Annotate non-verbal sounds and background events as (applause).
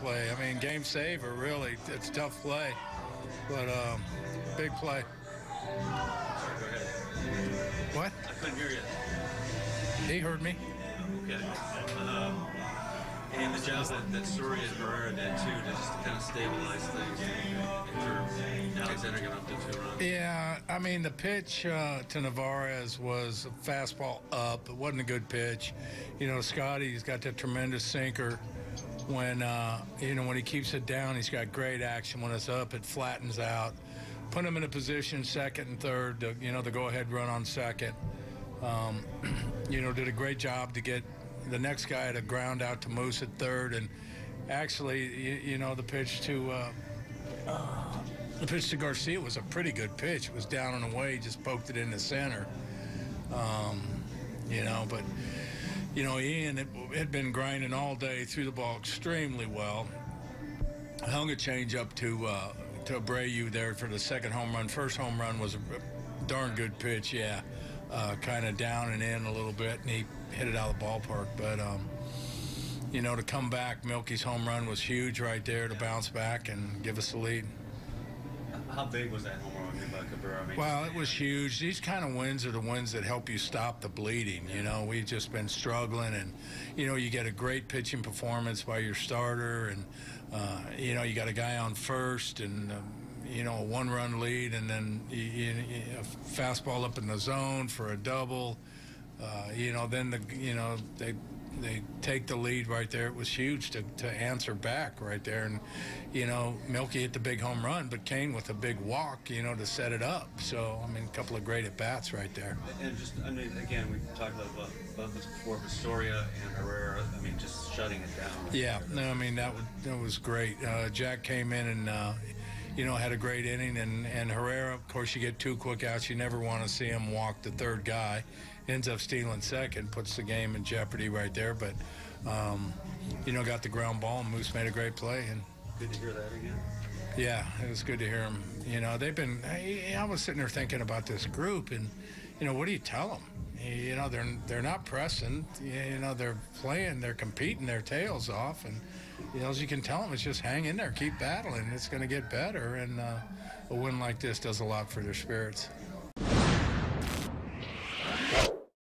play. I mean, game saver, really. It's tough play, but um, big play. Sorry, go ahead. What? I couldn't hear you. He heard me. Okay. Um, and the job that, that Soria and Herrera did too, to just kind of stabilize things Alexander giving up the two runs. Yeah, I mean the pitch uh, to Narvaez was a fastball up. It wasn't a good pitch. You know, Scotty's got that tremendous sinker. When uh, you know when he keeps it down, he's got great action. When it's up, it flattens out. Put him in a position second and third. To, you know, the go-ahead run on second. Um, (clears throat) you know, did a great job to get the next guy to ground out to Moose at third, and actually, you, you know, the pitch to. Uh, the pitch to Garcia was a pretty good pitch. It was down and away, just poked it in the center. Um, you know, but you know, Ian had, had been grinding all day, threw the ball extremely well. Hung a change up to uh, to Abreu there for the second home run. First home run was a darn good pitch, yeah. Uh, kind of down and in a little bit, and he hit it out of the ballpark. But um, you know, to come back, Melky's home run was huge right there to bounce back and give us the lead. How big was that home run by Cabrera? I mean, Well, it was huge. These kind of wins are the ones that help you stop the bleeding. You know, we've just been struggling, and you know, you get a great pitching performance by your starter, and uh, you know, you got a guy on first, and um, you know, a one-run lead, and then you, you, a fastball up in the zone for a double. Uh, you know, then the you know they they take the lead right there. It was huge to, to answer back right there. And, you know, Melky hit the big home run, but Cain with a big walk, you know, to set it up. So, I mean, a couple of great at bats right there. And just, I mean, again, we talked about, this before, but Soria and Herrera, I mean, just shutting it down. Yeah, no, I mean, that, was that was great. Uh, Jack came in and, uh, you know, had a great inning. And, and Herrera, of course, you get two quick outs. You never want to see him walk the third guy. Ends up stealing second, puts the game in jeopardy right there. But, um, you know, got the ground ball, and Moose made a great play. And Good to hear that again. Yeah, it was good to hear him. You know, they've been. I, I was sitting there thinking about this group, and you know, what do you tell them? You know, they're they're not pressing. You know, they're playing, they're competing their tails off, and you know, as you can tell them, it's just hang in there, keep battling. It's going to get better, and uh, a win like this does a lot for their spirits.